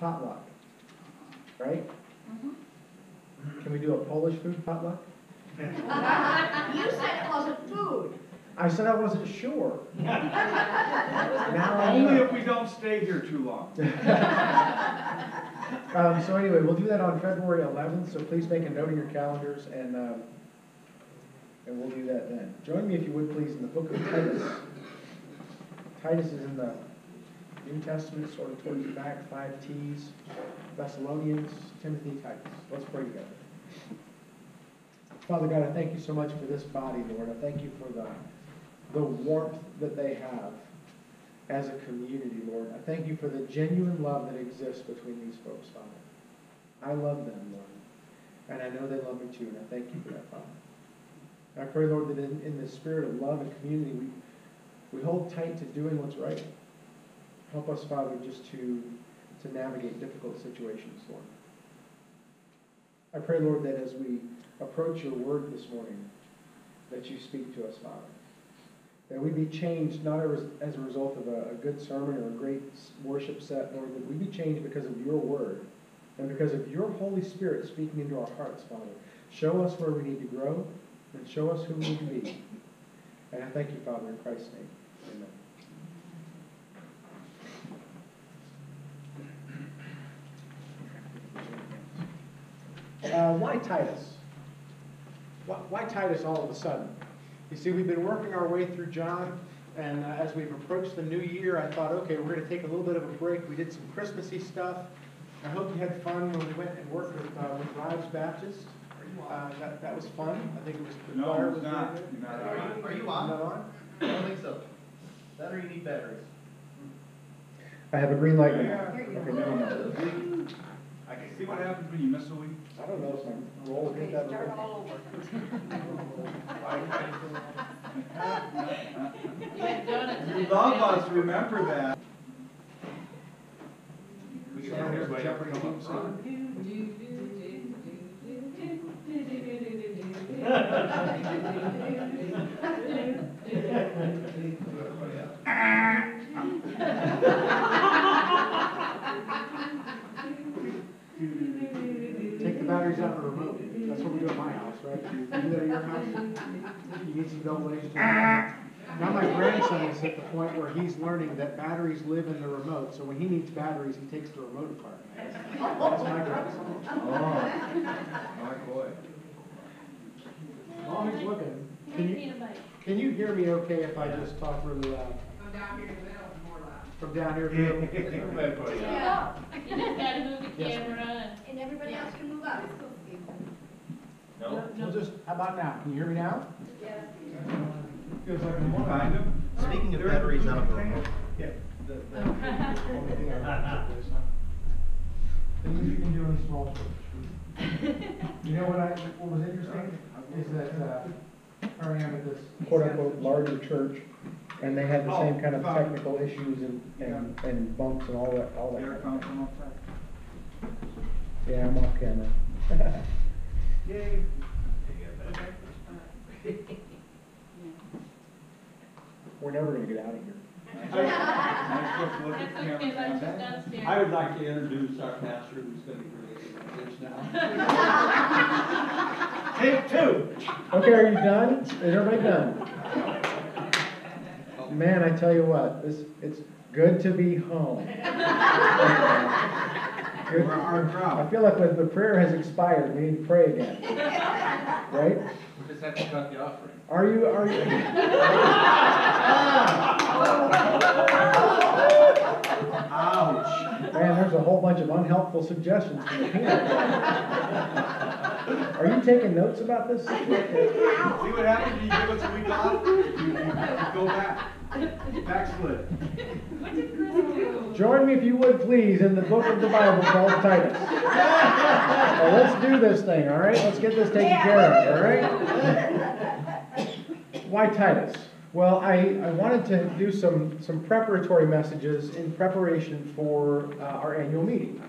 potluck, right? Can we do a Polish food potluck? You said it wasn't food. I said I wasn't sure. Now I Only know. if we don't stay here too long. Um, so anyway, we'll do that on February eleventh, so please make a note in your calendars and, um, and we'll do that then. Join me if you would please in the book of Titus. Titus is in the New Testament, sort of towards the back, five T's, Thessalonians, Timothy, Titus. Let's pray together. Father God, I thank you so much for this body, Lord. I thank you for the, the warmth that they have as a community, Lord. I thank you for the genuine love that exists between these folks, Father. I love them, Lord. And I know they love me too, and I thank you for that, Father. I pray, Lord, that in, in the spirit of love and community, we, we hold tight to doing what's right. Help us, Father, just to, to navigate difficult situations, Lord. I pray, Lord, that as we approach your word this morning, that you speak to us, Father. That we be changed not as, as a result of a, a good sermon or a great worship set, Lord, that we be changed because of your word and because of your Holy Spirit speaking into our hearts, Father. Show us where we need to grow and show us who we need to be. And I thank you, Father, in Christ's name. Amen. Uh, why Titus? Why, why Titus all of a sudden? You see, we've been working our way through John, and uh, as we've approached the new year, I thought, okay, we're going to take a little bit of a break. We did some Christmassy stuff. I hope you had fun when we went and worked with, uh, with Rise Baptist. Uh, that, that was fun. I think it was. the No, choir it's was not. very good. You're not Are you, are you Not on? on? I don't think so. That or you need batteries. I have a green light now. Yeah. Okay, never mind. I can see what happens when you miss a week. I don't know if I'm roll hit that. Start over. all over. You had done it. You love us, remember that. We So can here's have the Jeopardy theme song. Take the batteries out of the remote. That's what we do at my house, right? You do that at your house? You need some double A's. Now my grandson is at the point where he's learning that batteries live in the remote, so when he needs batteries, he takes the remote apart. That's my grandson. Oh, my boy. While he's looking, can you, can you hear me okay if I just talk really loud? From down here to the middle, more loud. From down here to the Yeah. You just gotta move the Yes, camera and. And everybody else can move up. No? We'll just, how about now? Can you hear me now? Yeah. Feels like a kind of. Speaking of batteries the out of the remote. Yeah. the- the only thing I want to say is- Things you can do in small church. You know what I, what was interesting is that, uh, here I am at this quote-unquote larger church, and they had the same oh, kind of technical issues and, and, and bumps and all that, all that. Air kind of fountain stuff. outside. Yeah, I'm off camera. Yay. We're never gonna get out of here. Nice quick look at That's the okay, camera. like she's downstairs. I would like to introduce our pastor who's going to be relating this now. Take two. Okay, are you done? Is everybody done? Man, I tell you what, this, it's good to be home. Good- We're our crowd. I feel like the, the prayer has expired, we need to pray again. Right? We just have to cut the offering. Are you, are you? Ah. Ouch. Man, there's a whole bunch of unhelpful suggestions from the peanut gallery. Are you taking notes about this? See what happens when you give us a week off? You, you go back. Backslid. What did Chris do? Join me if you would please in the book of the Bible called Titus. Well, let's do this thing, all right? Let's get this taken care of, all right? Why Titus? Well, I, I wanted to do some, some preparatory messages in preparation for uh, our annual meeting.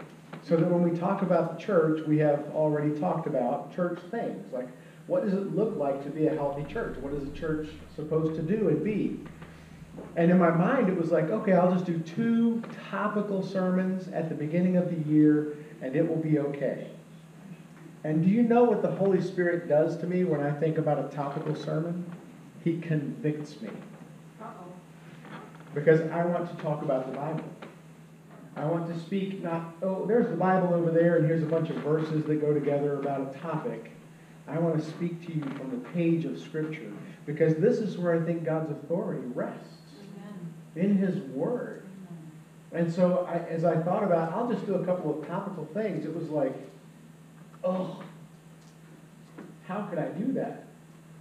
So that when we talk about the church, we have already talked about church things, like what does it look like to be a healthy church? What is a church supposed to do and be? And in my mind, it was like, okay, I'll just do two topical sermons at the beginning of the year, and it will be okay. And do you know what the Holy Spirit does to me when I think about a topical sermon? He convicts me. Because I want to talk about the Bible. I want to speak not, oh, there's the Bible over there, and here's a bunch of verses that go together about a topic. I want to speak to you from the page of Scripture, because this is where I think God's authority rests in His Word. And so, I, as I thought about, I'll just do a couple of topical things. It was like, oh, how could I do that?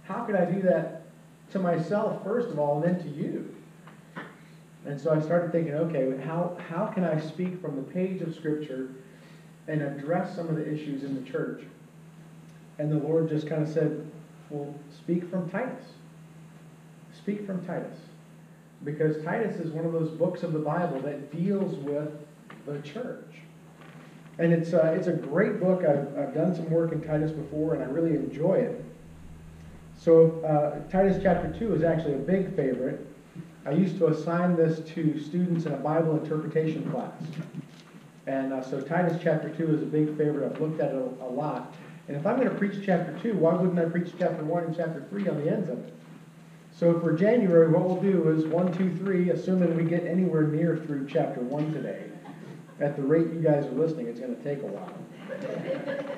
How could I do that to myself, first of all, and then to you? And so I started thinking, okay, how, how can I speak from the page of Scripture and address some of the issues in the church? And the Lord just kind of said, well, speak from Titus. Speak from Titus. Because Titus is one of those books of the Bible that deals with the church. And it's, uh, it's a great book. I've, I've done some work in Titus before, and I really enjoy it. So, uh, Titus chapter 2 is actually a big favorite. I used to assign this to students in a Bible interpretation class. And uh, so, Titus chapter 2 is a big favorite. I've looked at it a, a lot. And if I'm going to preach chapter 2, why wouldn't I preach chapter 1 and chapter 3 on the ends of it? So, for January, what we'll do is 1, 2, 3, assuming we get anywhere near through chapter 1 today. At the rate you guys are listening, it's going to take a while.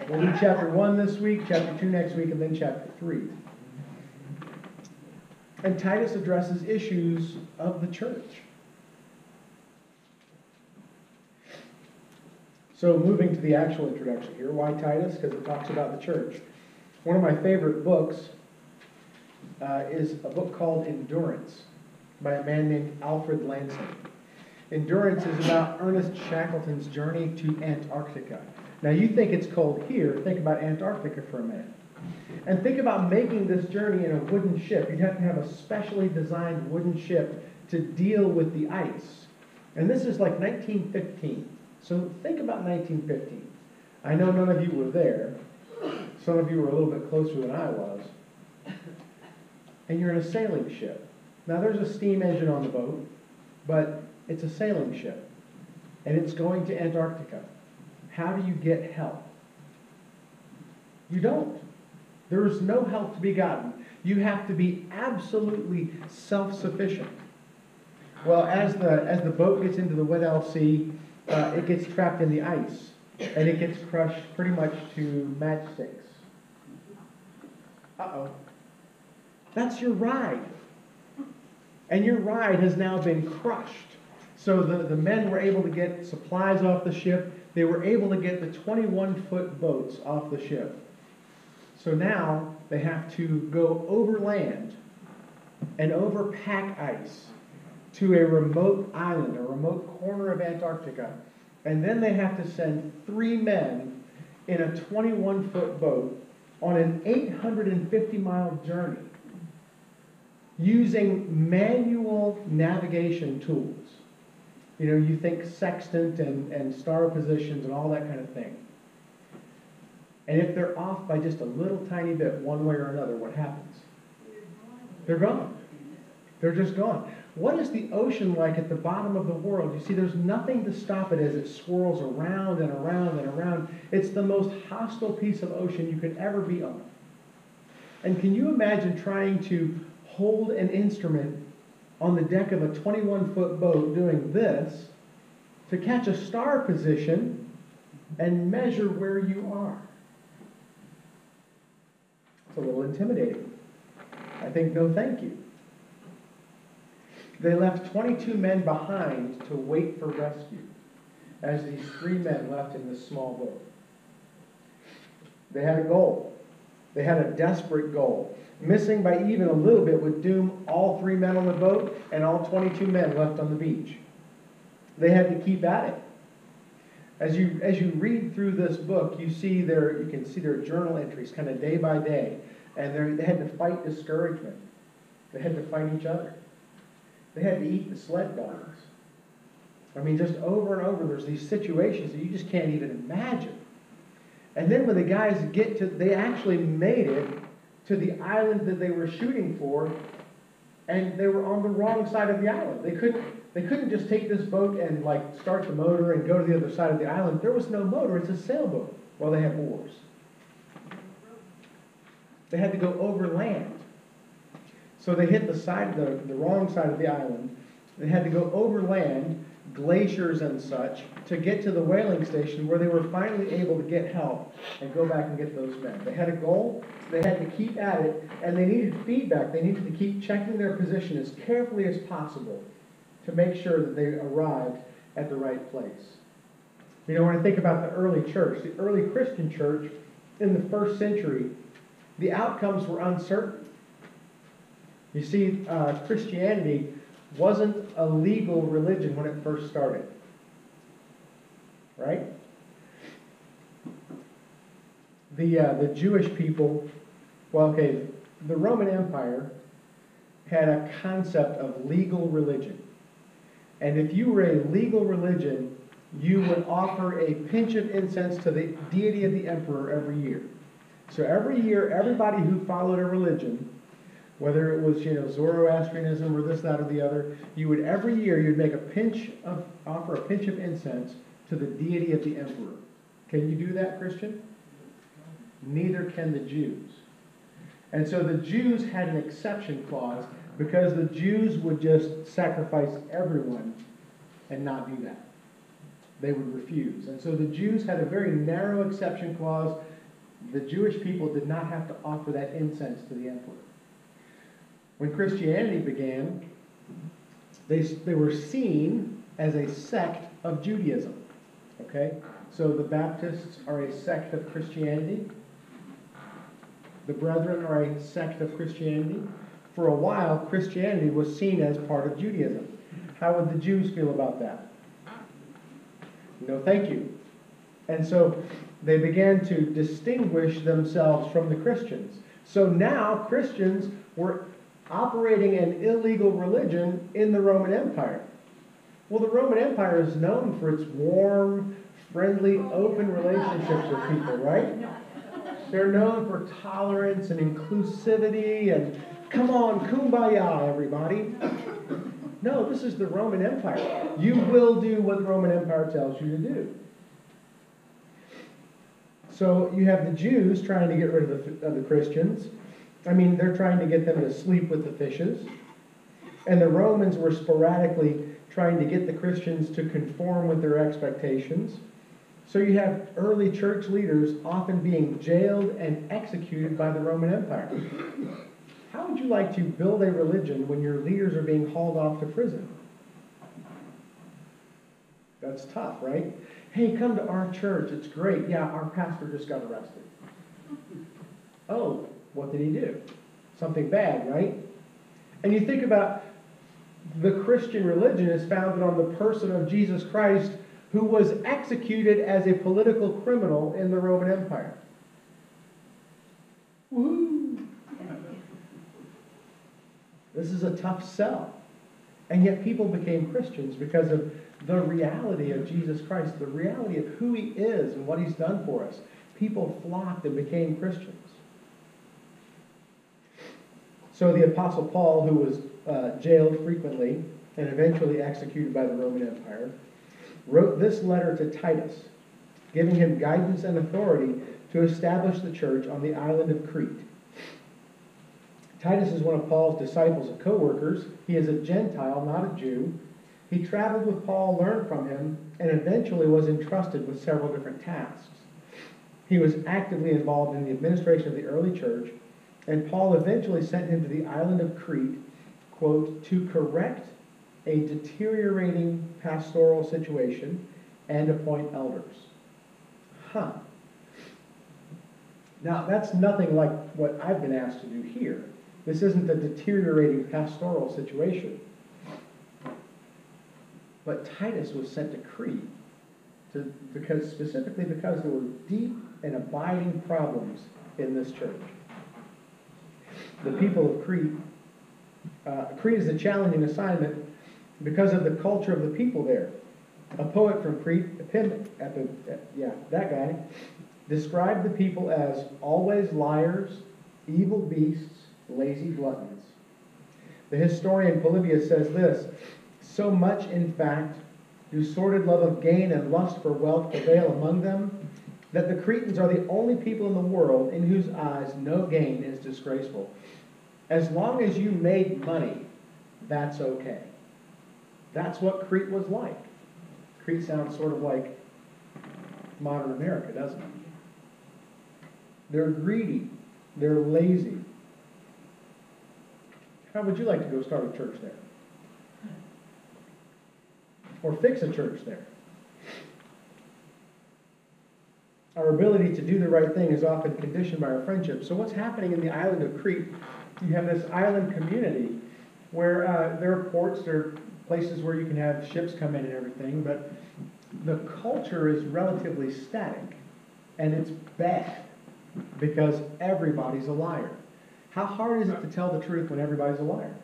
We'll do chapter 1 this week, chapter 2 next week, and then chapter 3. And Titus addresses issues of the church. So, moving to the actual introduction here, why Titus? Because it talks about the church. One of my favorite books uh, is a book called Endurance by a man named Alfred Lansing. Endurance is about Ernest Shackleton's journey to Antarctica. Now, you think it's cold here, think about Antarctica for a minute. And think about making this journey in a wooden ship. You'd have to have a specially designed wooden ship to deal with the ice. And this is like 1915. So think about 1915. I know none of you were there. Some of you were a little bit closer than I was. And you're in a sailing ship. Now, there's a steam engine on the boat, but it's a sailing ship. And it's going to Antarctica. How do you get help? You don't. There is no help to be gotten. You have to be absolutely self-sufficient. Well, as the, as the boat gets into the Weddell Sea, uh, it gets trapped in the ice, and it gets crushed pretty much to matchsticks. Uh-oh. That's your ride. And your ride has now been crushed. So the, the men were able to get supplies off the ship. They were able to get the 21-foot boats off the ship. So now they have to go overland and over pack ice to a remote island, a remote corner of Antarctica. And then they have to send three men in a 21 foot boat on an 850 mile journey using manual navigation tools. You know, you think sextant and, and star positions and all that kind of thing. And if they're off by just a little tiny bit, one way or another, what happens? They're gone. They're just gone. What is the ocean like at the bottom of the world? You see, there's nothing to stop it as it swirls around and around and around. It's the most hostile piece of ocean you could ever be on. And can you imagine trying to hold an instrument on the deck of a 21 foot boat doing this to catch a star position and measure where you are? It's a little intimidating. I think no thank you. They left 22 men behind to wait for rescue as these three men left in this small boat. They had a goal. They had a desperate goal. Missing by even a little bit would doom all three men on the boat and all 22 men left on the beach. They had to keep at it. As you, as you read through this book, you see their, you can see their journal entries kind of day by day. And they had to fight discouragement. They had to fight each other. They had to eat the sled dogs. I mean, just over and over, there's these situations that you just can't even imagine. And then when the guys get to, they actually made it to the island that they were shooting for, and they were on the wrong side of the island. They couldn't, they couldn't just take this boat and like start the motor and go to the other side of the island. There was no motor, it's a sailboat. Well, they had oars. They had to go over land. So they hit the side, the, the wrong side of the island. They had to go over land, glaciers and such, to get to the whaling station where they were finally able to get help and go back and get those men. They had a goal, they had to keep at it, and they needed feedback. They needed to keep checking their position as carefully as possible to make sure that they arrived at the right place. You know, when I think about the early church, the early Christian church in the first century, the outcomes were uncertain. You see, uh, Christianity wasn't a legal religion when it first started. Right? The, uh, the Jewish people, well, okay, the Roman Empire had a concept of legal religion. And if you were a legal religion, you would offer a pinch of incense to the deity of the emperor every year. So every year, everybody who followed a religion, whether it was you know Zoroastrianism or this, that, or the other, you would every year you'd make a pinch of offer a pinch of incense to the deity of the emperor. Can you do that, Christian? Neither can the Jews. And so the Jews had an exception clause because the Jews would just sacrifice everyone and not do that. They would refuse. And so the Jews had a very narrow exception clause. The Jewish people did not have to offer that incense to the emperor. When Christianity began, they, they were seen as a sect of Judaism. Okay? So the Baptists are a sect of Christianity. The Brethren are a sect of Christianity. For a while, Christianity was seen as part of Judaism. How would the Jews feel about that? No, thank you. And so they began to distinguish themselves from the Christians. So now Christians were operating an illegal religion in the Roman Empire. Well, the Roman Empire is known for its warm, friendly, open relationships with people, right? They're known for tolerance and inclusivity and come on, kumbaya, everybody. No, this is the Roman Empire. You will do what the Roman Empire tells you to do. So you have the Jews trying to get rid of the, of the Christians. I mean, they're trying to get them to sleep with the fishes. And the Romans were sporadically trying to get the Christians to conform with their expectations. So you have early church leaders often being jailed and executed by the Roman Empire. How would you like to build a religion when your leaders are being hauled off to prison? That's tough, right? Hey, come to our church. It's great. Yeah, our pastor just got arrested. Oh, what did he do? Something bad, right? And you think about the Christian religion is founded on the person of Jesus Christ who was executed as a political criminal in the Roman Empire. This is a tough sell. And yet people became Christians because of the reality of Jesus Christ, the reality of who he is and what he's done for us. People flocked and became Christians. So the Apostle Paul, who was uh, jailed frequently and eventually executed by the Roman Empire, wrote this letter to Titus, giving him guidance and authority to establish the church on the island of Crete. Titus is one of Paul's disciples and co-workers. He is a Gentile, not a Jew. He traveled with Paul, learned from him, and eventually was entrusted with several different tasks. He was actively involved in the administration of the early church, and Paul eventually sent him to the island of Crete, quote, to correct a deteriorating pastoral situation and appoint elders. Huh. Now, that's nothing like what I've been asked to do here. This isn't a deteriorating pastoral situation. But Titus was sent to Crete to, because, specifically because there were deep and abiding problems in this church. The people of Crete, uh, Crete is a challenging assignment because of the culture of the people there. A poet from Crete, yeah, that guy, described the people as always liars, evil beasts, lazy gluttons. The historian Polybius says this So much, in fact, do sordid love of gain and lust for wealth prevail among them, that the Cretans are the only people in the world in whose eyes no gain is disgraceful. As long as you made money, that's okay. That's what Crete was like. Crete sounds sort of like modern America, doesn't it? They're greedy. They're lazy. How would you like to go start a church there? Or fix a church there? Our ability to do the right thing is often conditioned by our friendship. So, what's happening in the island of Crete? You have this island community where uh, there are ports, there are places where you can have ships come in and everything, but the culture is relatively static. And it's bad because everybody's a liar. How hard is it to tell the truth when everybody's a liar?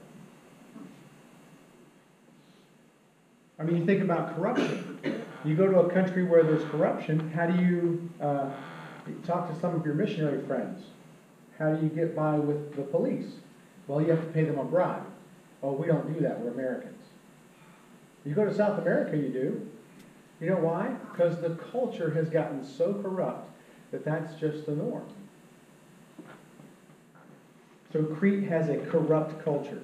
I mean, you think about corruption. You go to a country where there's corruption, how do you uh, talk to some of your missionary friends? How do you get by with the police? Well, you have to pay them a bribe. Oh, we don't do that, we're Americans. You go to South America, you do. You know why? Because the culture has gotten so corrupt that that's just the norm. So Crete has a corrupt culture,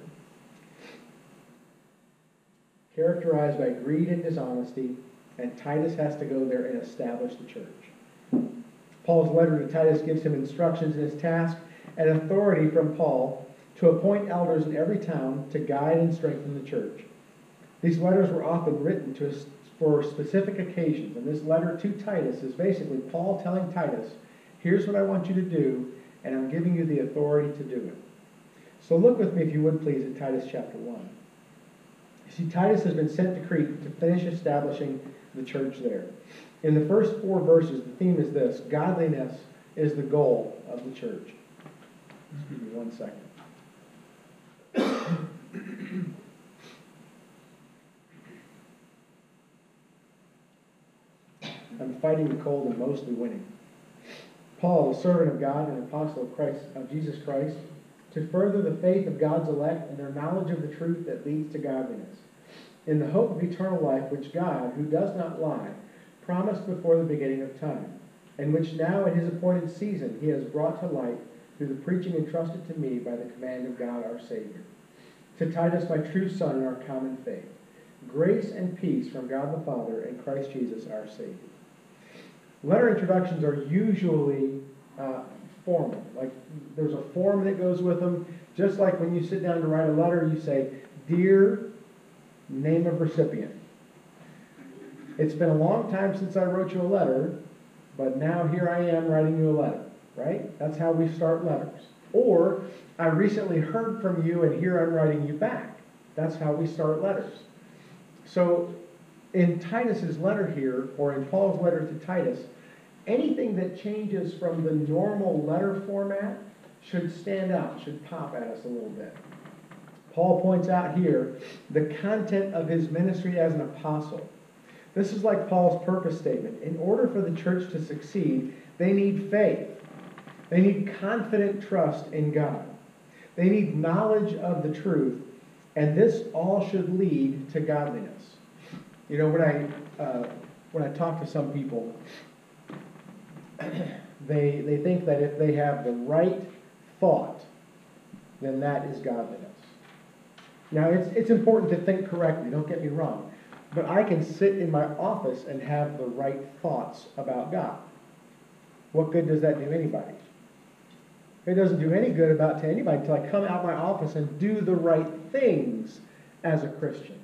characterized by greed and dishonesty, and Titus has to go there and establish the church. Paul's letter to Titus gives him instructions in his task and authority from Paul to appoint elders in every town to guide and strengthen the church. These letters were often written to, for specific occasions, and this letter to Titus is basically Paul telling Titus, here's what I want you to do, and I'm giving you the authority to do it. So look with me, if you would please, at Titus chapter 1. You see, Titus has been sent to Crete to finish establishing the church there. In the first four verses, the theme is this godliness is the goal of the church. Excuse me one second. I'm fighting the cold and mostly winning. Paul, a servant of God and apostle of Christ of Jesus Christ, to further the faith of God's elect and their knowledge of the truth that leads to godliness, in the hope of eternal life which God, who does not lie, promised before the beginning of time, and which now in his appointed season he has brought to light through the preaching entrusted to me by the command of God our Savior. To Titus, my true son in our common faith, grace and peace from God the Father and Christ Jesus our Savior. Letter introductions are usually uh, formal. Like there's a form that goes with them. Just like when you sit down to write a letter, you say, Dear name of recipient. It's been a long time since I wrote you a letter, but now here I am writing you a letter, right? That's how we start letters. Or, I recently heard from you and here I'm writing you back. That's how we start letters. So, in Titus's letter here, or in Paul's letter to Titus, anything that changes from the normal letter format should stand out, should pop at us a little bit. Paul points out here the content of his ministry as an apostle. This is like Paul's purpose statement. In order for the church to succeed, they need faith. They need confident trust in God. They need knowledge of the truth, and this all should lead to godliness. You know, when I uh, when I talk to some people, they they think that if they have the right thought, then that is godliness. Now, it's it's important to think correctly. Don't get me wrong, but I can sit in my office and have the right thoughts about God. What good does that do anybody? It doesn't do any good about to anybody until I come out my office and do the right things as a Christian.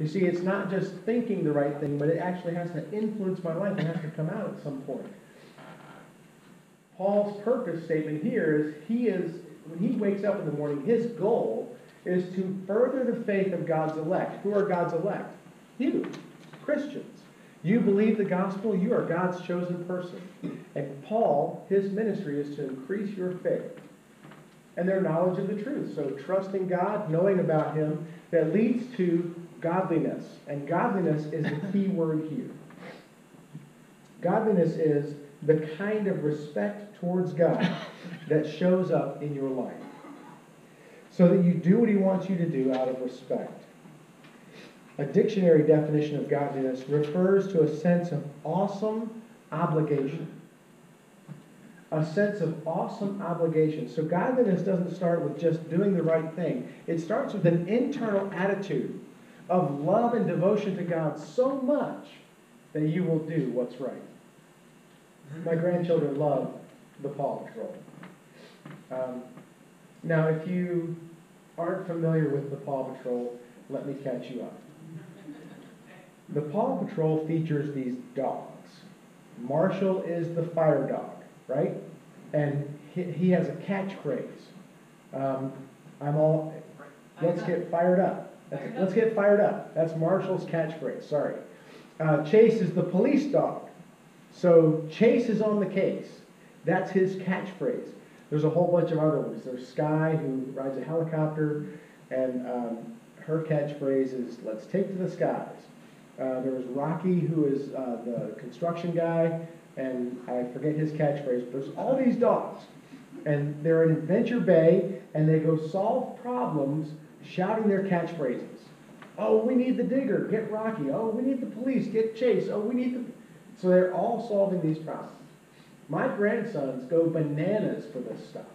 You see, it's not just thinking the right thing, but it actually has to influence my life and has to come out at some point. Paul's purpose statement here is he is, when he wakes up in the morning, his goal is to further the faith of God's elect. Who are God's elect? You, Christians. You believe the gospel, you are God's chosen person. And Paul, his ministry is to increase your faith and their knowledge of the truth. So trusting God, knowing about him, that leads to godliness. And godliness is the key word here. Godliness is the kind of respect towards God that shows up in your life. so that you do what he wants you to do out of respect. A dictionary definition of godliness refers to a sense of awesome obligation. A sense of awesome obligation. So godliness doesn't start with just doing the right thing. It starts with an internal attitude of love and devotion to God so much that you will do what's right. My grandchildren love the Paw Patrol. Um, now, if you aren't familiar with the Paw Patrol, let me catch you up. The Paw Patrol features these dogs. Marshall is the fire dog, right? And he, he has a catchphrase. Um, I'm all, let's get fired up. It. Let's get fired up. That's Marshall's catchphrase, sorry. Uh, Chase is the police dog. So Chase is on the case. That's his catchphrase. There's a whole bunch of other ones. There's Sky, who rides a helicopter, and um, her catchphrase is, let's take to the skies. Uh, there was Rocky, who is uh, the construction guy, and I forget his catchphrase, but there's all these dogs. And they're in Adventure Bay, and they go solve problems shouting their catchphrases. Oh, we need the digger, get Rocky. Oh, we need the police, get Chase. Oh, we need the. So they're all solving these problems. My grandsons go bananas for this stuff.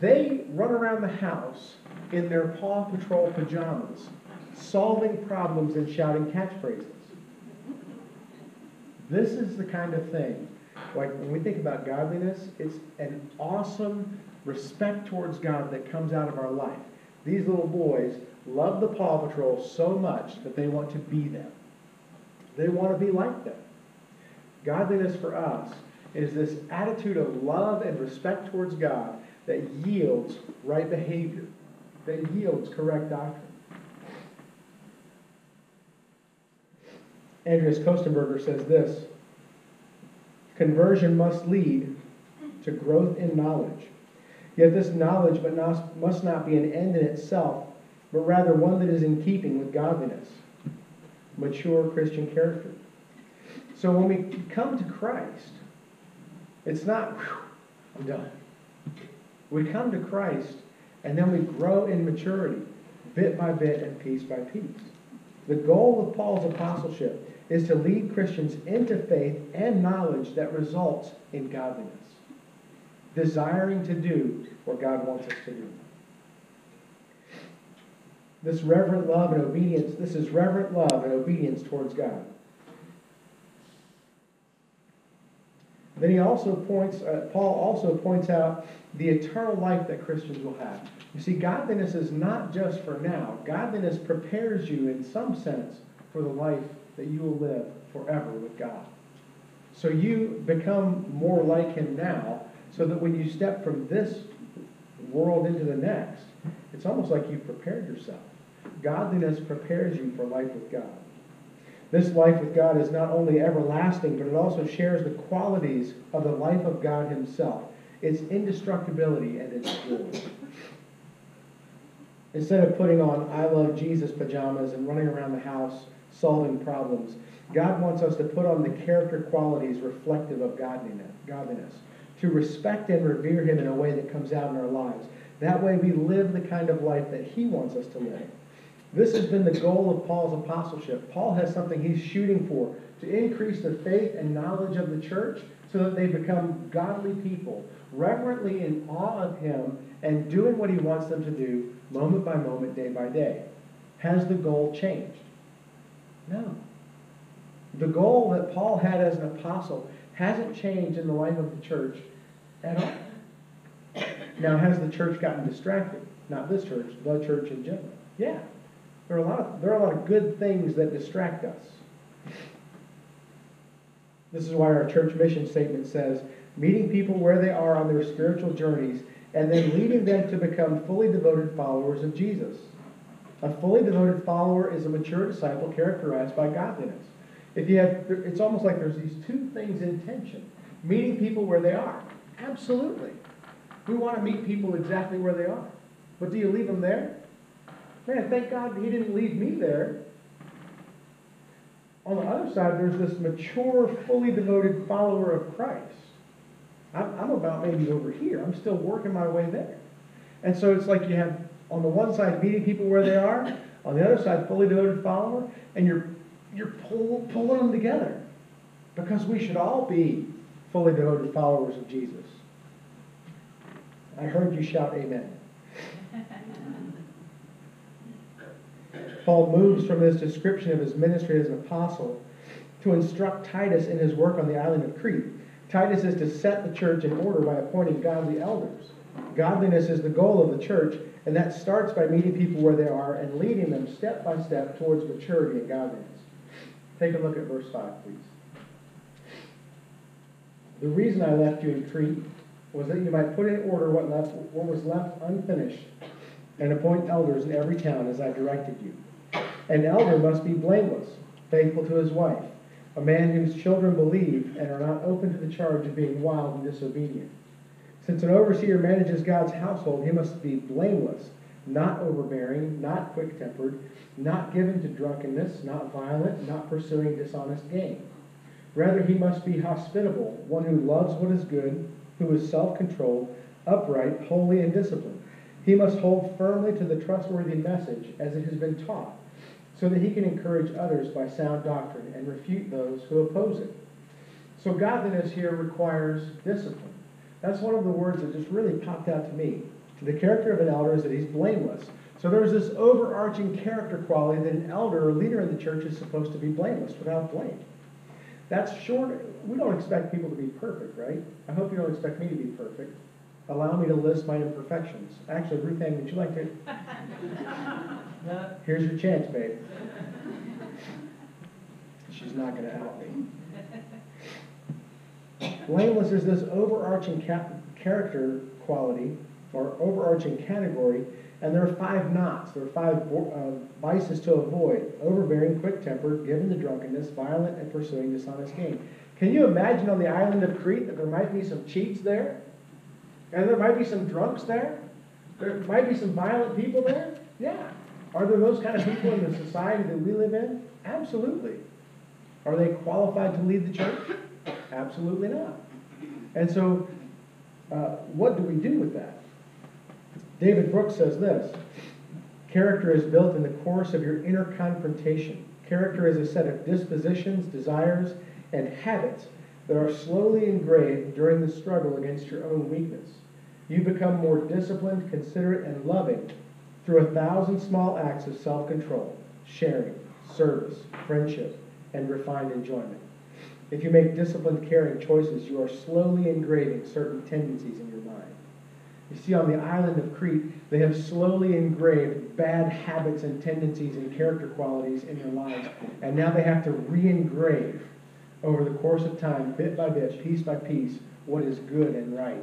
They run around the house in their Paw Patrol pajamas, solving problems and shouting catchphrases. This is the kind of thing, like when we think about godliness, it's an awesome respect towards God that comes out of our life. These little boys love the Paw Patrol so much that they want to be them. They want to be like them. Godliness for us is this attitude of love and respect towards God that yields right behavior, that yields correct doctrine. Andreas Kostenberger says this Conversion must lead to growth in knowledge. Yet this knowledge but must not be an end in itself, but rather one that is in keeping with godliness, mature Christian character. So when we come to Christ, it's not, I'm done. We come to Christ and then we grow in maturity, bit by bit and piece by piece. The goal of Paul's apostleship is to lead Christians into faith and knowledge that results in godliness, desiring to do what God wants us to do. This reverent love and obedience, this is reverent love and obedience towards God. Then he also points, uh, Paul also points out the eternal life that Christians will have. You see, godliness is not just for now. Godliness prepares you in some sense for the life that you will live forever with God. So you become more like him now, so that when you step from this world into the next, it's almost like you've prepared yourself. Godliness prepares you for life with God. This life with God is not only everlasting, but it also shares the qualities of the life of God Himself its indestructibility and its joy. Instead of putting on I love Jesus pajamas and running around the house solving problems, God wants us to put on the character qualities reflective of godliness, godliness, to respect and revere Him in a way that comes out in our lives. That way we live the kind of life that He wants us to live. This has been the goal of Paul's apostleship. Paul has something he's shooting for to increase the faith and knowledge of the church so that they become godly people, reverently in awe of him and doing what he wants them to do moment by moment, day by day. Has the goal changed? No. The goal that Paul had as an apostle hasn't changed in the life of the church at all. Now, has the church gotten distracted? Not this church, the church in general. Yeah. There are a lot of, there are a lot of good things that distract us. This is why our church mission statement says, meeting people where they are on their spiritual journeys and then leading them to become fully devoted followers of Jesus. A fully devoted follower is a mature disciple characterized by godliness. If you have, it's almost like there's these two things in tension. Meeting people where they are. Absolutely. We want to meet people exactly where they are. But do you leave them there? Man, thank God he didn't leave me there. On the other side, there's this mature, fully devoted follower of Christ. I'm, I'm about maybe over here. I'm still working my way there. And so it's like you have, on the one side, meeting people where they are, on the other side, fully devoted follower, and you're, you're pull, pulling them together. Because we should all be fully devoted followers of Jesus. I heard you shout amen. Paul moves from his description of his ministry as an apostle to instruct Titus in his work on the island of Crete. Titus is to set the church in order by appointing godly elders. Godliness is the goal of the church, and that starts by meeting people where they are and leading them step by step towards maturity and godliness. Take a look at verse 5, please. The reason I left you in Crete was that you might put in order what, left, what was left unfinished and appoint elders in every town as I directed you. An elder must be blameless, faithful to his wife, a man whose children believe and are not open to the charge of being wild and disobedient. Since an overseer manages God's household, he must be blameless, not overbearing, not quick tempered, not given to drunkenness, not violent, not pursuing dishonest gain. Rather, he must be hospitable, one who loves what is good, who is self controlled, upright, holy, and disciplined. He must hold firmly to the trustworthy message as it has been taught, so that he can encourage others by sound doctrine and refute those who oppose it. So, godliness here requires discipline. That's one of the words that just really popped out to me. The character of an elder is that he's blameless. So there's this overarching character quality that an elder or leader in the church is supposed to be blameless, without blame. That's short. We don't expect people to be perfect, right? I hope you don't expect me to be perfect. Allow me to list my imperfections. Actually, Ruth Ann, would you like to? Here's your chance, babe. She's not going to help me. Blameless is this overarching character quality or overarching category, and there are five knots. There are five uh, vices to avoid overbearing, quick tempered, given to drunkenness, violent, and pursuing dishonest gain. Can you imagine on the island of Crete that there might be some cheats there? And there might be some drunks there? There might be some violent people there? Yeah. Are there those kind of people in the society that we live in? Absolutely. Are they qualified to lead the church? Absolutely not. And so, uh, what do we do with that? David Brooks says this Character is built in the course of your inner confrontation. Character is a set of dispositions, desires, and habits that are slowly engraved during the struggle against your own weakness. You become more disciplined, considerate, and loving through a thousand small acts of self control, sharing, service, friendship, and refined enjoyment. If you make disciplined, caring choices, you are slowly engraving certain tendencies in your mind. You see, on the island of Crete, they have slowly engraved bad habits and tendencies and character qualities in their lives, and now they have to re engrave over the course of time, bit by bit, piece by piece, what is good and right.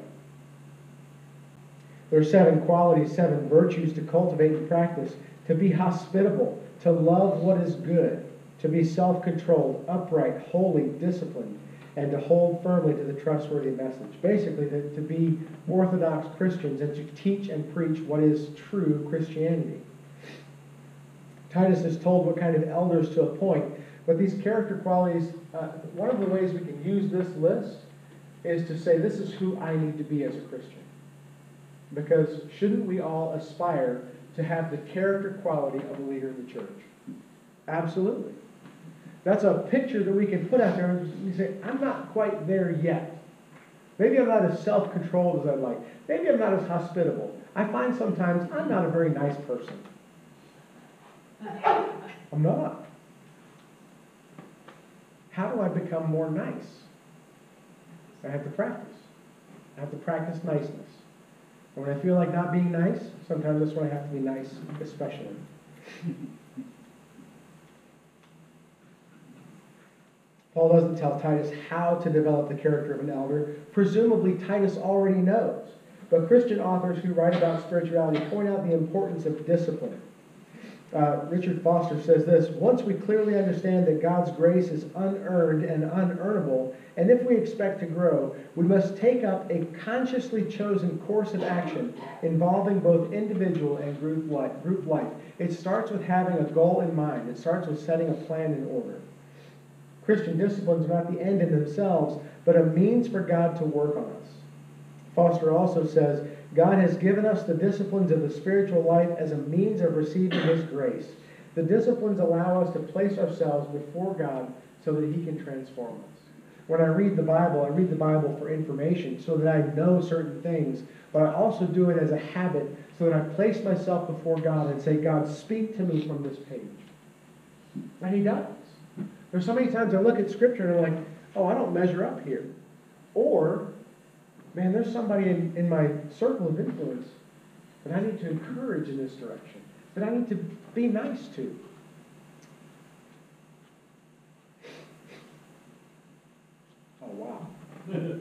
There are seven qualities, seven virtues to cultivate and practice to be hospitable, to love what is good, to be self controlled, upright, holy, disciplined, and to hold firmly to the trustworthy message. Basically, to, to be Orthodox Christians and to teach and preach what is true Christianity. Titus is told what kind of elders to appoint, but these character qualities, uh, one of the ways we can use this list is to say, this is who I need to be as a Christian. Because shouldn't we all aspire to have the character quality of a leader in the church? Absolutely. That's a picture that we can put out there and say, I'm not quite there yet. Maybe I'm not as self controlled as I'd like. Maybe I'm not as hospitable. I find sometimes I'm not a very nice person. I'm not. How do I become more nice? I have to practice. I have to practice niceness. And when I feel like not being nice, sometimes that's when I have to be nice, especially. Paul doesn't tell Titus how to develop the character of an elder. Presumably, Titus already knows. But Christian authors who write about spirituality point out the importance of discipline. Uh, Richard Foster says this Once we clearly understand that God's grace is unearned and unearnable, and if we expect to grow, we must take up a consciously chosen course of action involving both individual and group life. Group life. It starts with having a goal in mind, it starts with setting a plan in order. Christian disciplines are not the end in themselves, but a means for God to work on us. Foster also says, God has given us the disciplines of the spiritual life as a means of receiving His grace. The disciplines allow us to place ourselves before God so that He can transform us. When I read the Bible, I read the Bible for information so that I know certain things, but I also do it as a habit so that I place myself before God and say, God, speak to me from this page. And He does. There's so many times I look at Scripture and I'm like, oh, I don't measure up here. Or, man, there's somebody in, in my circle of influence that I need to encourage in this direction, that I need to be nice to. Oh, wow.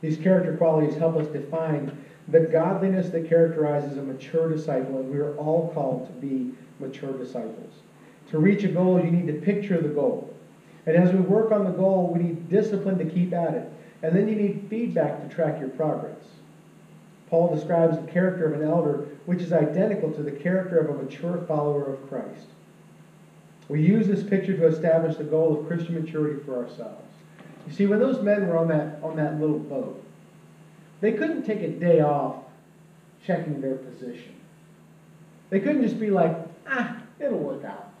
These character qualities help us define the godliness that characterizes a mature disciple, and we are all called to be mature disciples. To reach a goal, you need to picture the goal. And as we work on the goal, we need discipline to keep at it. And then you need feedback to track your progress. Paul describes the character of an elder, which is identical to the character of a mature follower of Christ. We use this picture to establish the goal of Christian maturity for ourselves. You see, when those men were on that, on that little boat, they couldn't take a day off checking their position. They couldn't just be like, ah, it'll work out.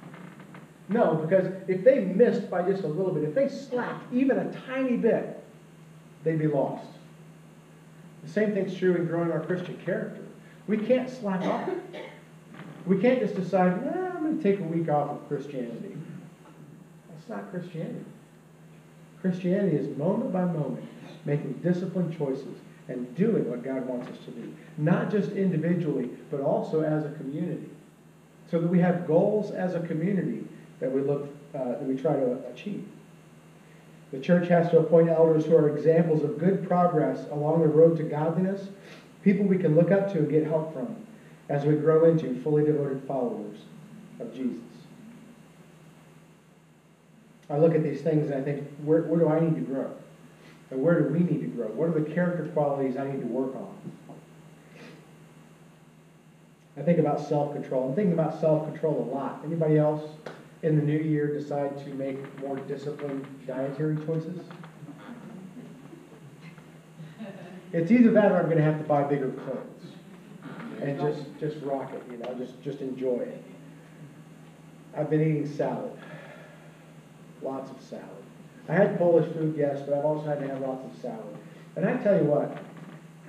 No, because if they missed by just a little bit, if they slacked even a tiny bit, they'd be lost. The same thing's true in growing our Christian character. We can't slack off. We can't just decide, nah, I'm going to take a week off of Christianity. That's not Christianity. Christianity is moment by moment making disciplined choices and doing what God wants us to do. Not just individually, but also as a community. So that we have goals as a community that we look uh, that we try to achieve. The church has to appoint elders who are examples of good progress along the road to godliness, people we can look up to and get help from as we grow into fully devoted followers of Jesus. I look at these things and I think, where, where do I need to grow? And where do we need to grow? What are the character qualities I need to work on? I think about self-control. I'm thinking about self-control a lot. Anybody else in the new year decide to make more disciplined dietary choices? It's either that or I'm going to have to buy bigger clothes and just just rock it, you know, just just enjoy it. I've been eating salad, lots of salad. I had Polish food, yes, but I've also had to have lots of salad. And I tell you what,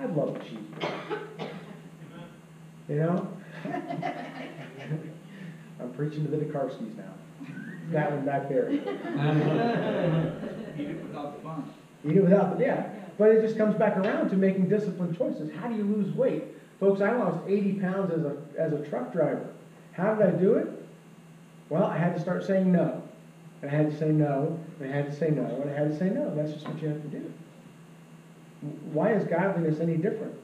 I love cheeseburger. You know, preaching to the DeKarskis now. That one back there. Eat it without the fun. Eat it without the, yeah. But it just comes back around to making disciplined choices. How do you lose weight? Folks, I lost 80 pounds as a, as a truck driver. How did I do it? Well, I had to start saying no. And I had to say no, and I had to say no, and I had to say no. That's just what you have to do. Why is godliness any different?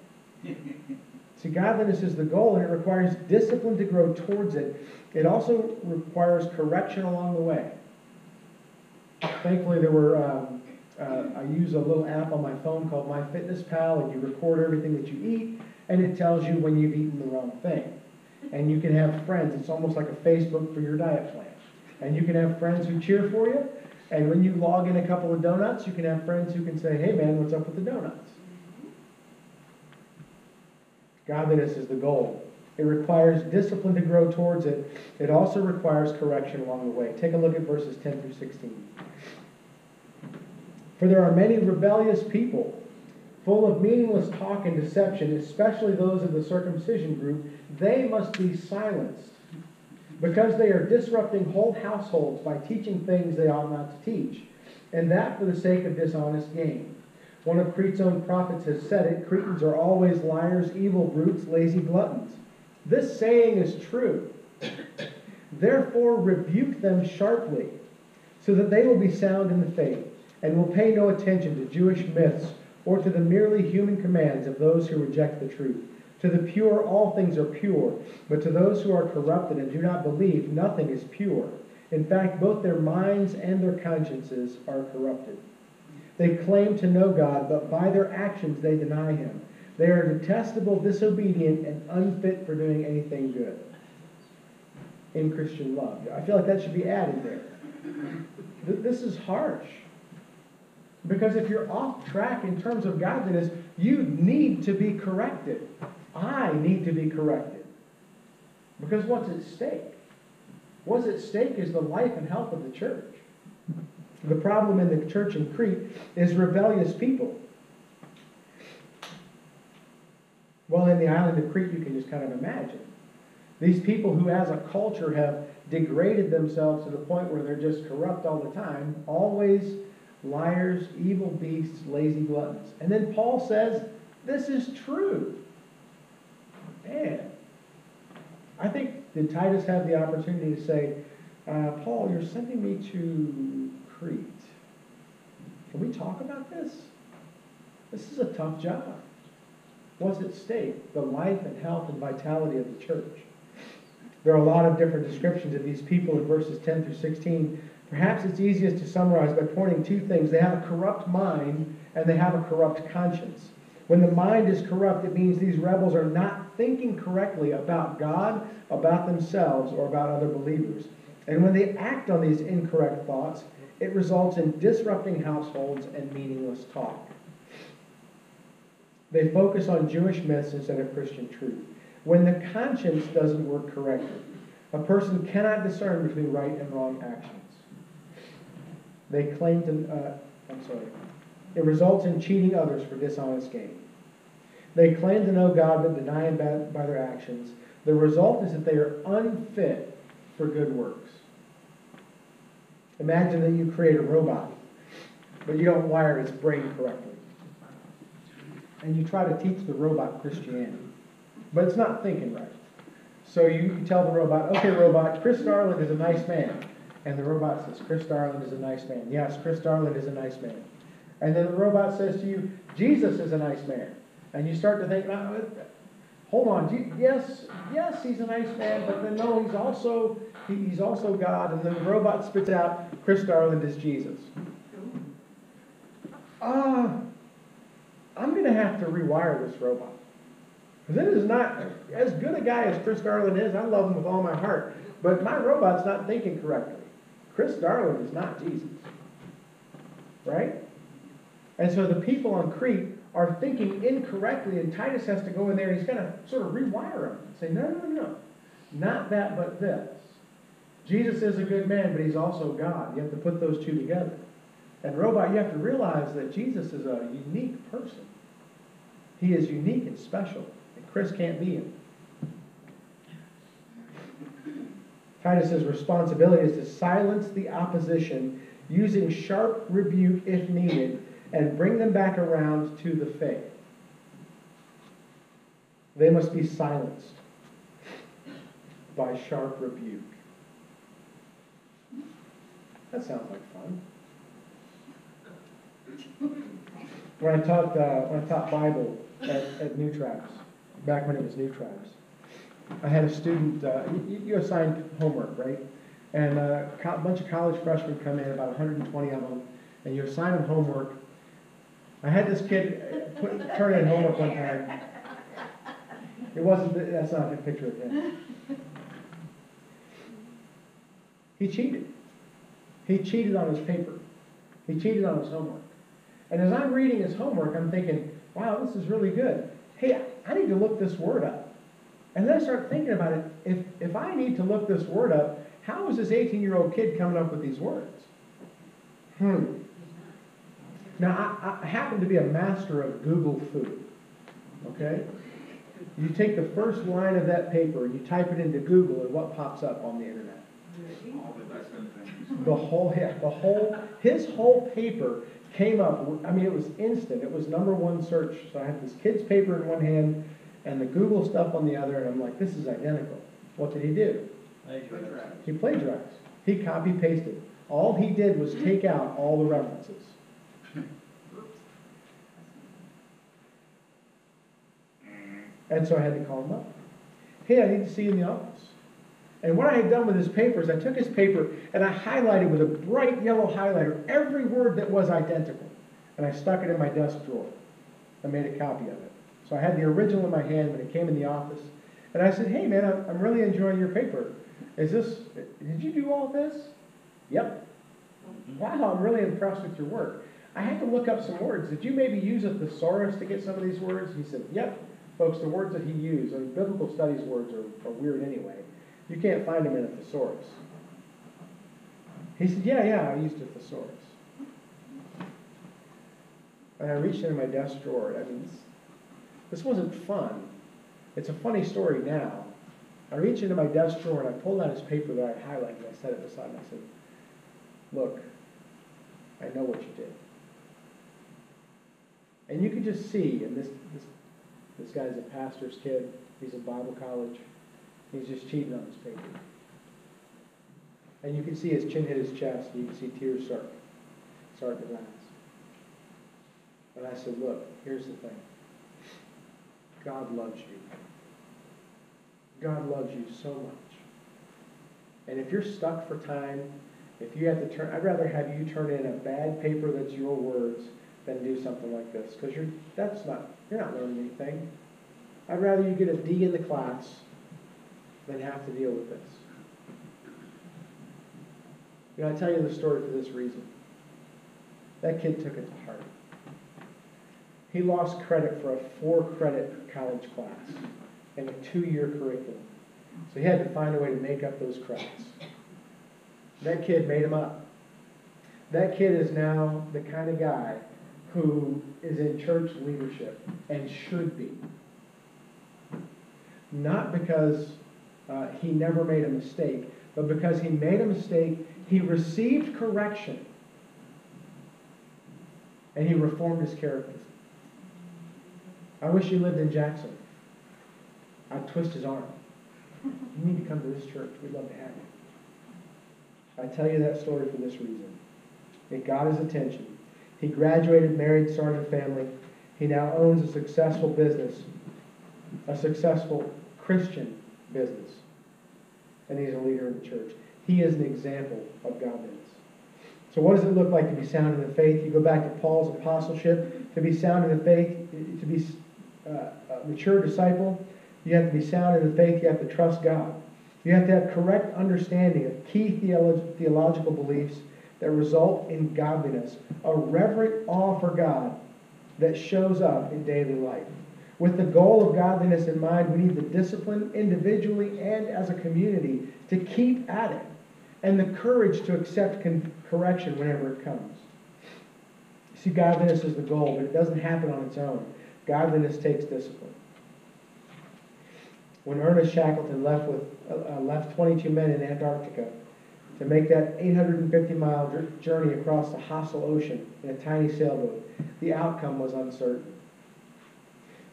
See, godliness is the goal, and it requires discipline to grow towards it. It also requires correction along the way. Thankfully, there were. Um, uh, I use a little app on my phone called MyFitnessPal, and you record everything that you eat, and it tells you when you've eaten the wrong thing. And you can have friends. It's almost like a Facebook for your diet plan. And you can have friends who cheer for you. And when you log in a couple of donuts, you can have friends who can say, "Hey, man, what's up with the donuts?" Godliness is the goal. It requires discipline to grow towards it. It also requires correction along the way. Take a look at verses 10 through 16. For there are many rebellious people, full of meaningless talk and deception, especially those of the circumcision group. They must be silenced because they are disrupting whole households by teaching things they ought not to teach, and that for the sake of dishonest gain. One of Crete's own prophets has said it Cretans are always liars, evil brutes, lazy gluttons. This saying is true. Therefore, rebuke them sharply, so that they will be sound in the faith, and will pay no attention to Jewish myths or to the merely human commands of those who reject the truth. To the pure, all things are pure, but to those who are corrupted and do not believe, nothing is pure. In fact, both their minds and their consciences are corrupted. They claim to know God, but by their actions they deny Him. They are detestable, disobedient, and unfit for doing anything good. In Christian love. I feel like that should be added there. This is harsh. Because if you're off track in terms of godliness, you need to be corrected. I need to be corrected. Because what's at stake? What's at stake is the life and health of the church. The problem in the church in Crete is rebellious people. Well, in the island of Crete, you can just kind of imagine. These people who, as a culture, have degraded themselves to the point where they're just corrupt all the time, always liars, evil beasts, lazy gluttons. And then Paul says, this is true. Man, I think did Titus have the opportunity to say, uh, Paul, you're sending me to Crete. Can we talk about this? This is a tough job. What's at stake? The life and health and vitality of the church. There are a lot of different descriptions of these people in verses 10 through 16. Perhaps it's easiest to summarize by pointing two things. They have a corrupt mind and they have a corrupt conscience. When the mind is corrupt, it means these rebels are not thinking correctly about God, about themselves, or about other believers. And when they act on these incorrect thoughts, it results in disrupting households and meaningless talk. They focus on Jewish myths instead of Christian truth. When the conscience doesn't work correctly, a person cannot discern between right and wrong actions. They claim to, uh, I'm sorry, it results in cheating others for dishonest gain. They claim to know God but deny Him by, by their actions. The result is that they are unfit for good works. Imagine that you create a robot, but you don't wire its brain correctly. And you try to teach the robot Christianity, but it's not thinking right. So you, tell the robot, okay, robot, Chris Darland is a nice man. And the robot says, Chris Darland is a nice man. Yes, Chris Darland is a nice man. And then the robot says to you, Jesus is a nice man. And you start to think, no, hold on, yes, yes, he's a nice man, but then no, he's also he, he's also God. And then the robot spits out, Chris Darland is Jesus. Ah, I'm going to have to rewire this robot. Because it is not, as good a guy as Chris Darland is, I love him with all my heart. But my robot's not thinking correctly. Chris Darland is not Jesus. Right? And so the people on Crete are thinking incorrectly, and Titus has to go in there and he's got to sort of rewire them and say, no, no, no, not that, but this. Jesus is a good man, but he's also God. You have to put those two together. And robot, you have to realize that Jesus is a unique person. He is unique and special, and Chris can't be him. Titus's responsibility is to silence the opposition using sharp rebuke if needed and bring them back around to the faith. They must be silenced by sharp rebuke. That sounds like fun. When I taught uh, when I taught Bible at, at New Tribes, back when it was New Tribes, I had a student. Uh, you, you assigned homework, right? And uh, a bunch of college freshmen come in, about 120 of them, and you assign them homework. I had this kid put, turn in homework one time. It wasn't. That's not a good picture of him. He cheated. He cheated on his paper. He cheated on his homework. And as I'm reading his homework, I'm thinking, wow, this is really good. Hey, I need to look this word up. And then I start thinking about it. If, if I need to look this word up, how is this 18 year old kid coming up with these words? Hmm. Now, I, I happen to be a master of Google food. Okay? You take the first line of that paper and you type it into Google, and what pops up on the internet? All the best things. The whole, yeah, the whole, his whole paper came up, I mean, it was instant. It was number one search. So I had this kid's paper in one hand and the Google stuff on the other, and I'm like, this is identical. What did he do? He plagiarized. He copy pasted. All he did was take out all the references. And so I had to call him up. Hey, I need to see you in the office. And what I had done with his paper is I took his paper and I highlighted with a bright yellow highlighter every word that was identical. And I stuck it in my desk drawer. I made a copy of it. So I had the original in my hand when it came in the office. And I said, hey man, I'm really enjoying your paper. Is this, did you do all this? Yep. Mm-hmm. Wow, I'm really impressed with your work. I had to look up some words. Did you maybe use a thesaurus to get some of these words? He said, Yep. Folks, the words that he used, I mean, biblical studies words are, are weird anyway. You can't find them in a thesaurus. He said, Yeah, yeah, I used a thesaurus. And I reached into my desk drawer. I mean, this, wasn't fun. It's a funny story now. I reached into my desk drawer and I pulled out his paper that I highlighted. and I set it beside him. I said, Look, I know what you did. And you could just see, and this, this, this guy's a pastor's kid. He's in Bible college. He's just cheating on his paper. And you can see his chin hit his chest, and you can see tears start, start his eyes. And I said, look, here's the thing. God loves you. God loves you so much. And if you're stuck for time, if you have to turn, I'd rather have you turn in a bad paper that's your words than do something like this, because you're, that's not, you're not learning anything. I'd rather you get a D in the class than have to deal with this. You know, I tell you the story for this reason. That kid took it to heart. He lost credit for a four credit college class in a two year curriculum. So he had to find a way to make up those credits. That kid made them up. That kid is now the kind of guy who is in church leadership and should be. Not because uh, he never made a mistake, but because he made a mistake, he received correction and he reformed his character. I wish he lived in Jackson. I'd twist his arm. You need to come to this church. We'd love to have you. I tell you that story for this reason. It got his attention. He graduated, married, started a family. He now owns a successful business, a successful Christian business. And he's a leader in the church. He is an example of godliness. So, what does it look like to be sound in the faith? You go back to Paul's apostleship. To be sound in the faith, to be uh, a mature disciple, you have to be sound in the faith. You have to trust God. You have to have correct understanding of key theolog- theological beliefs that result in godliness, a reverent awe for God that shows up in daily life. With the goal of godliness in mind, we need the discipline individually and as a community to keep at it and the courage to accept con- correction whenever it comes. See, godliness is the goal, but it doesn't happen on its own. Godliness takes discipline. When Ernest Shackleton left with uh, left 22 men in Antarctica to make that 850 mile journey across the hostile ocean in a tiny sailboat, the outcome was uncertain.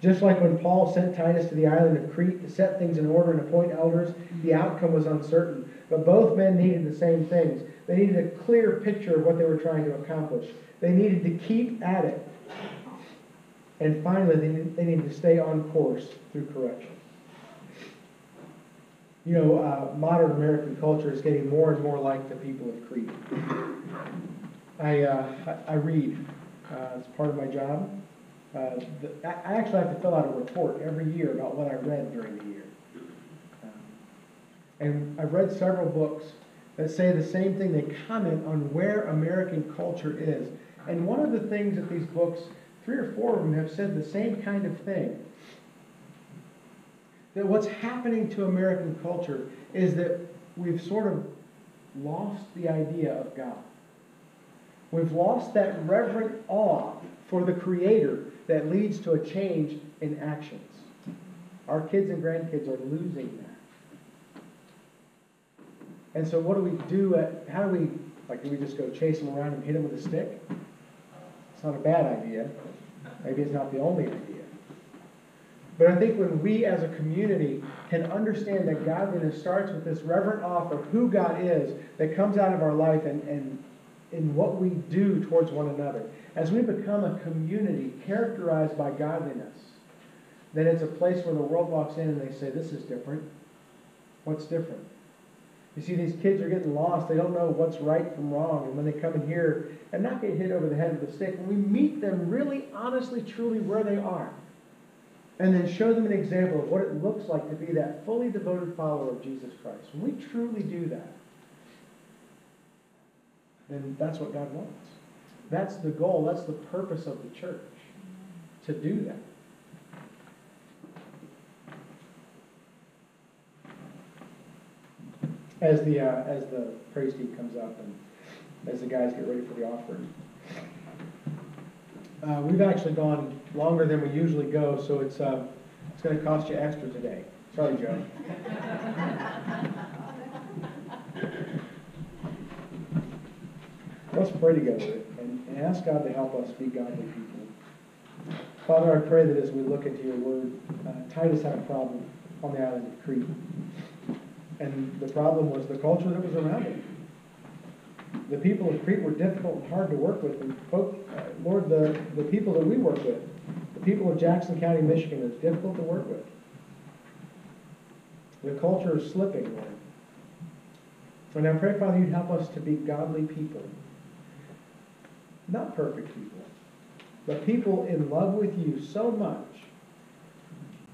Just like when Paul sent Titus to the island of Crete to set things in order and appoint elders, the outcome was uncertain. But both men needed the same things. They needed a clear picture of what they were trying to accomplish. They needed to keep at it. And finally, they, they needed to stay on course through correction. You know, uh, modern American culture is getting more and more like the people of Crete. I, uh, I, I read uh, as part of my job. Uh, the, I actually have to fill out a report every year about what I read during the year. Um, and I've read several books that say the same thing. They comment on where American culture is. And one of the things that these books, three or four of them, have said the same kind of thing. That what's happening to American culture is that we've sort of lost the idea of God. We've lost that reverent awe for the Creator that leads to a change in actions. Our kids and grandkids are losing that. And so, what do we do? At, how do we, like, do we just go chase them around and hit them with a stick? It's not a bad idea. Maybe it's not the only idea. But I think when we as a community can understand that godliness starts with this reverent awe of who God is that comes out of our life and, and in what we do towards one another, as we become a community characterized by godliness, then it's a place where the world walks in and they say, This is different. What's different? You see, these kids are getting lost. They don't know what's right from wrong. And when they come in here and not get hit over the head with a stick, when we meet them really, honestly, truly where they are, and then show them an example of what it looks like to be that fully devoted follower of Jesus Christ, when we truly do that, then that's what God wants. That's the goal, that's the purpose of the church, to do that. As the, uh, as the praise team comes up and as the guys get ready for the offering. Uh, we've actually gone longer than we usually go, so it's, uh, it's gonna cost you extra today. Sorry, Joe. pray together and, and ask God to help us be godly people. Father, I pray that as we look into your word, uh, Titus had a problem on the island of Crete. And the problem was the culture that was around it. The people of Crete were difficult and hard to work with. And folk, uh, Lord, the, the people that we work with, the people of Jackson County, Michigan, is difficult to work with. The culture is slipping, Lord. And I pray, Father, you'd help us to be godly people. Not perfect people, but people in love with you so much,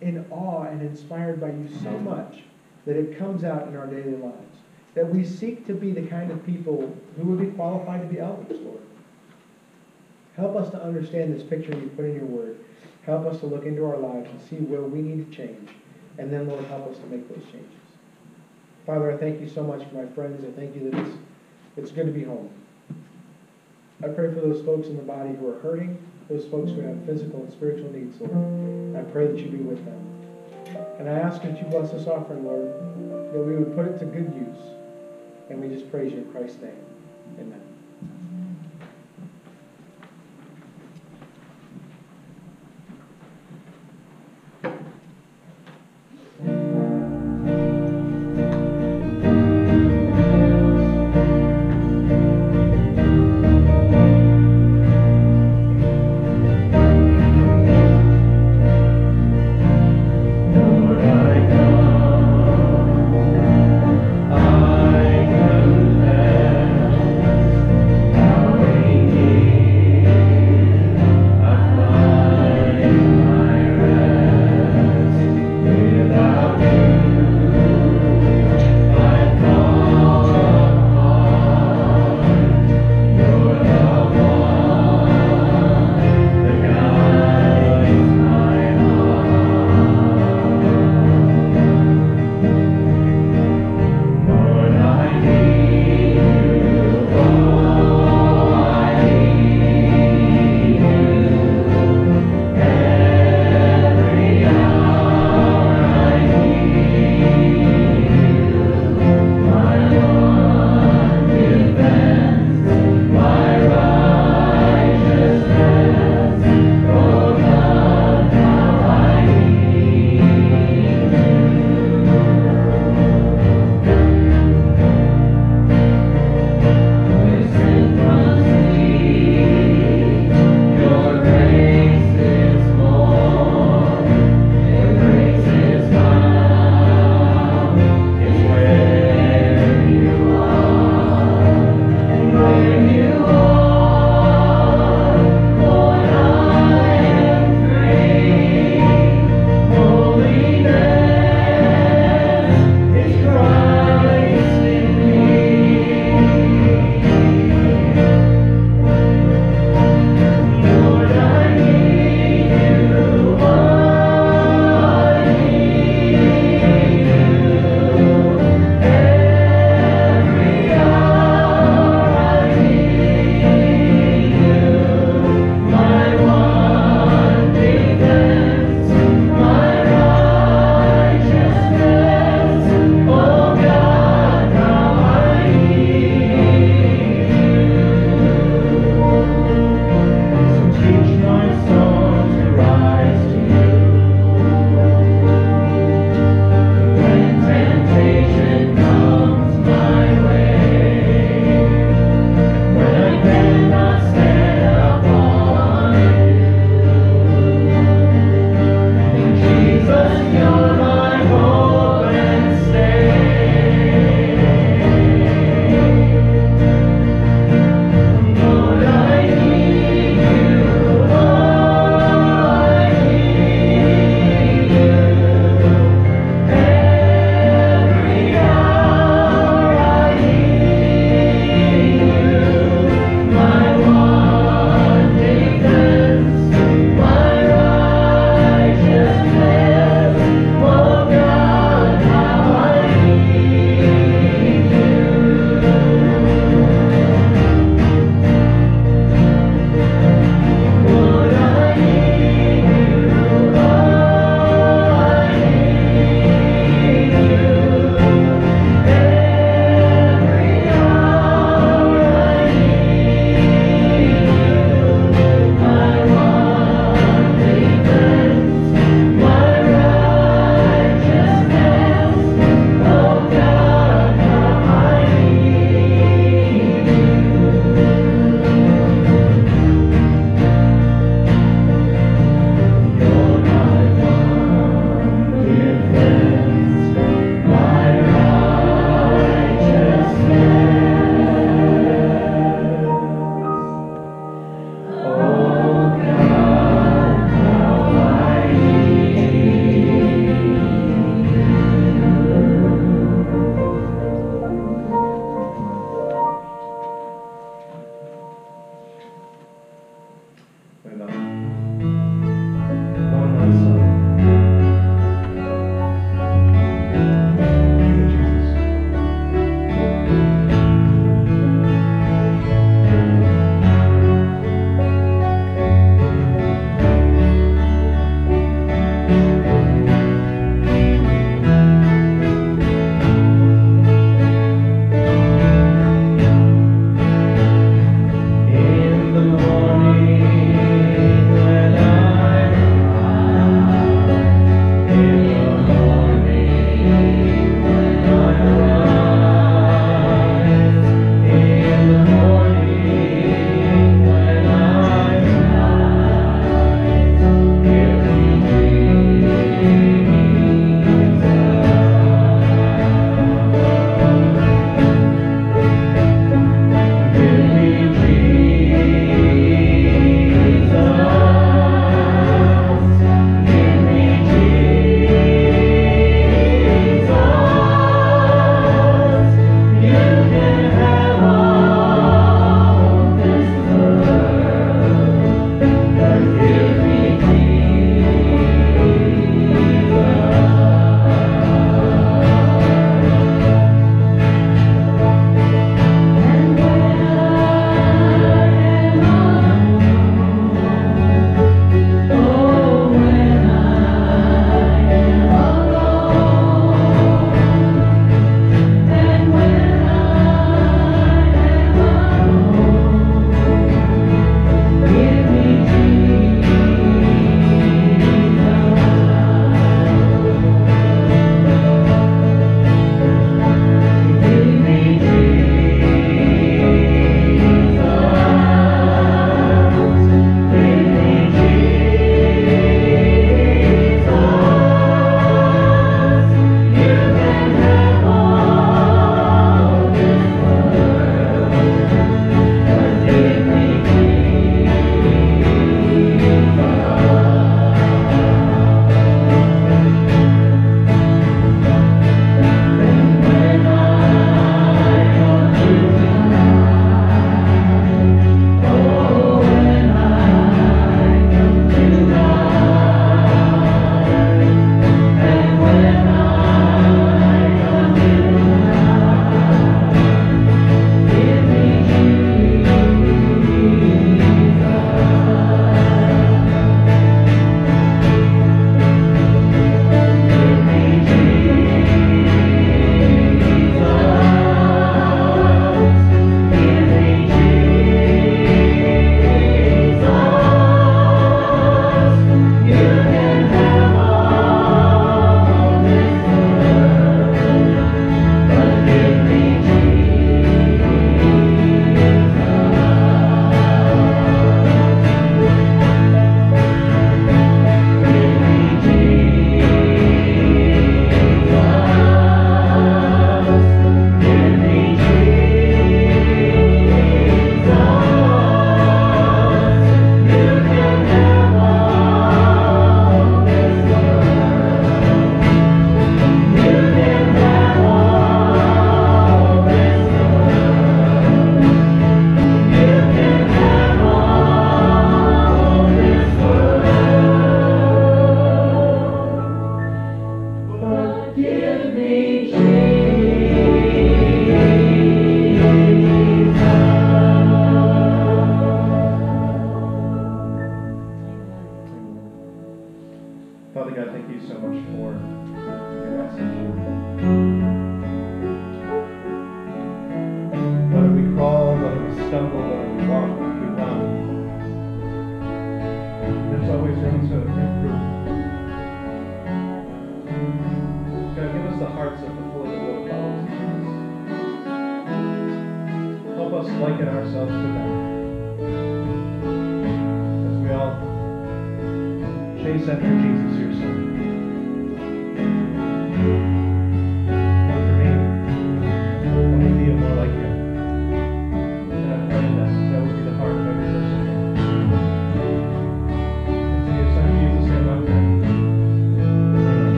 in awe and inspired by you so mm-hmm. much, that it comes out in our daily lives. That we seek to be the kind of people who would be qualified to be elders, Lord. Help us to understand this picture you put in your word. Help us to look into our lives and see where we need to change. And then, Lord, help us to make those changes. Father, I thank you so much for my friends. I thank you that it's, it's good to be home. I pray for those folks in the body who are hurting, those folks who have physical and spiritual needs, Lord. I pray that you be with them. And I ask that you bless this offering, Lord, that we would put it to good use. And we just praise you in Christ's name. Amen.